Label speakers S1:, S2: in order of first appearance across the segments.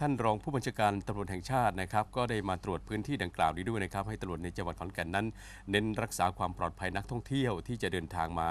S1: ท่านรองผู้บัญชาการตำรวจแห่งชาตินะครับ ก็ได้มาตรวจพื้นที่ดังกล่าวนี้ด้วยนะครับ ให้ตำรวจในจังหวัดขอนแก่นนั้น เน้นรักษาความปลอดภัยนักท่องเที่ยวที่จะเดินทางมา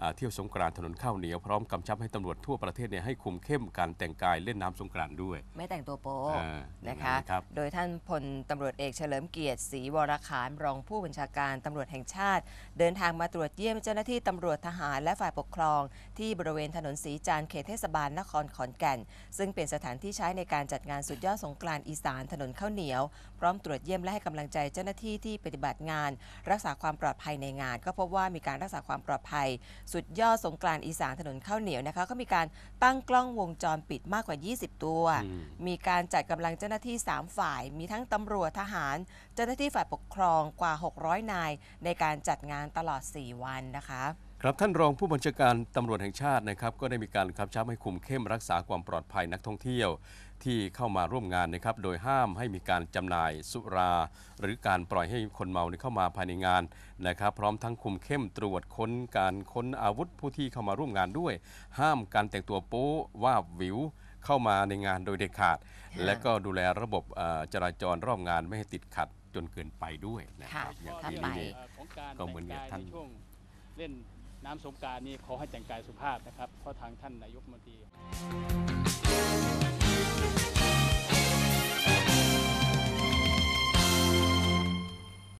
S1: อ่าเที่ยวสงกรานต์ถนนข้าวเหนียวพร้อมกำชับให้ตำรวจทั่วประเทศเนี่ยให้คุมเข้มการแต่งกายเล่นน้ำสงกรานต์ด้วย
S2: ไม่แต่งตัวโป๊
S1: อ่า
S2: นะคะ
S1: อย่างนั้นนะครับ
S2: โดยท่านพลตำรวจเอกเฉลิมเกียรติศรีวรขานรองผู้บัญชาการตำรวจแห่งชาติ เดินทางมาตรวจเยี่ยมเจ้าหน้าที่ตำรวจทหารและฝ่ายปกครอง ที่บริเวณถนนสีจานทร์เขตเทศบาลนครขอนแก่น ซึ่งเป็นสถานที่ใช้ในการจัดงานสุดยอดสงกรานต์อีสานถนนข้าวเหนียว พร้อมตรวจเยี่ยมและให้กำลังใจเจ้าหน้าที่ที่ปฏิบัติงาน รักษาความปลอดภัยในงาน ก็พบว่ามีการรักษาความปลอดภัย สุดยอดสงกรานต์อีสานถนนข้าวเหนียวนะคะก็มีการตั้งกล้องวงจรปิดมากกว่า 20 ตัว
S1: อืม
S2: มีการจัดกำลังเจ้าหน้าที่ 3 ฝ่าย มีทั้งตำรวจทหาร เจ้าหน้าที่ฝ่ายปกครองกว่า 600 นาย ในการจัดงานตลอด 4 วันนะคะ
S1: ครับท่านรองผู้บัญชาการตำรวจแห่งชาตินะครับ ก็ได้มีการกำชับให้คุมเข้มรักษาความปลอดภัยนักท่องเที่ยว ที่เข้ามาร่วมงานนะครับ โดยห้ามให้มีการจำหน่ายสุรา หรือการปล่อยให้คนเมาเนี่ยเข้ามาภายในงานนะครับ พร้อมทั้งคุมเข้มตรวจค้นการค้นอาวุธผู้ที่เข้ามาร่วมงานด้วย ห้ามการแต่งตัวโป๊ว่าบวิวเข้ามาในงานโดยเด็ดขาด
S2: ค่ะ
S1: และก็ดูแลระบบเอ่อจราจรรอบงานไม่ให้ติดขัดจนเกินไปด้วยนะค
S2: ค่ะ
S1: รับอย่าง
S2: ถ้า
S1: ปี
S2: ไป
S1: นี้เนี่ย
S3: เอ่อของการ
S1: ก็เหมือนกับ
S3: แต่งกาย
S1: ท่าน
S3: ในช่วงเล่น น้ำสงการนี้ขอให้แต่งกายสุภาพนะครับ เพราะทางท่านนายกมนตรี